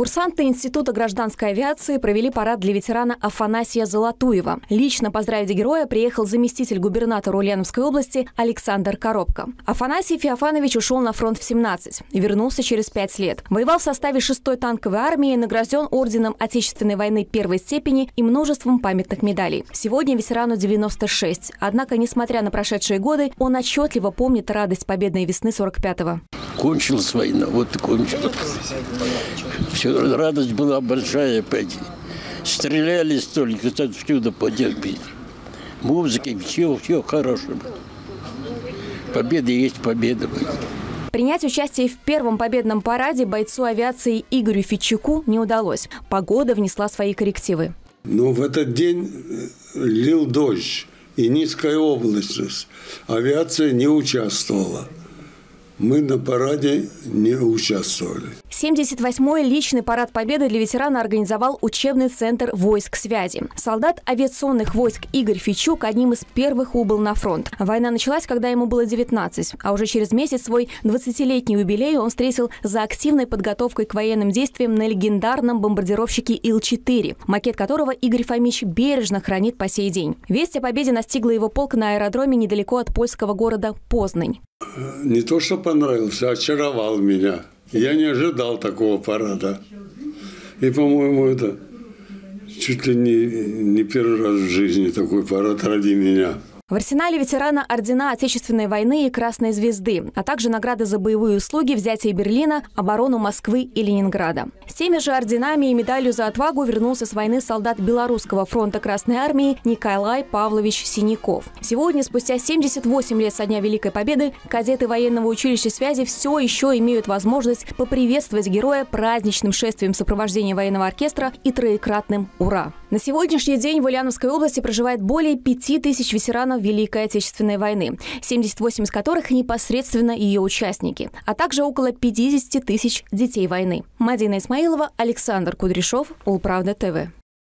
Курсанты Института гражданской авиации провели парад для ветерана Афанасия Золотуева. Лично поздравить героя приехал заместитель губернатора Ульяновской области Александр Коробко. Афанасий Феофанович ушел на фронт в 17 и вернулся через пять лет. Воевал в составе 6-й танковой армии, награжден орденом Отечественной войны первой степени и множеством памятных медалей. Сегодня ветерану 96. Однако, несмотря на прошедшие годы, он отчетливо помнит радость победной весны 45-го. Кончилась война, вот и кончилась. Все, радость была большая, пойти. Стреляли столько, отсюда потерпеть. Музыки, все, все хорошее было. Победа есть победа. Принять участие в первом победном параде бойцу авиации Игорю Фичуку не удалось. Погода внесла свои коррективы. Но в этот день лил дождь и низкая облачность. Авиация не участвовала мы на параде не участвовали. 78-й личный парад Победы для ветерана организовал учебный центр войск связи. Солдат авиационных войск Игорь Фичук одним из первых убыл на фронт. Война началась, когда ему было 19, а уже через месяц свой 20-летний юбилей он встретил за активной подготовкой к военным действиям на легендарном бомбардировщике Ил-4, макет которого Игорь Фомич бережно хранит по сей день. Весть о победе настигла его полк на аэродроме недалеко от польского города Познань не то что понравился, очаровал меня. Я не ожидал такого парада. И, по-моему, это чуть ли не, не первый раз в жизни такой парад ради меня. В арсенале ветерана ордена Отечественной войны и Красной звезды, а также награды за боевые услуги, взятие Берлина, оборону Москвы и Ленинграда. С теми же орденами и медалью за отвагу вернулся с войны солдат Белорусского фронта Красной армии Николай Павлович Синяков. Сегодня, спустя 78 лет со дня Великой Победы, кадеты военного училища связи все еще имеют возможность поприветствовать героя праздничным шествием сопровождения военного оркестра и троекратным «Ура!». На сегодняшний день в Ульяновской области проживает более 5000 ветеранов Великой Отечественной войны, 78 из которых непосредственно ее участники, а также около 50 тысяч детей войны. Мадина Исмаилова, Александр Кудряшов, Улправда ТВ.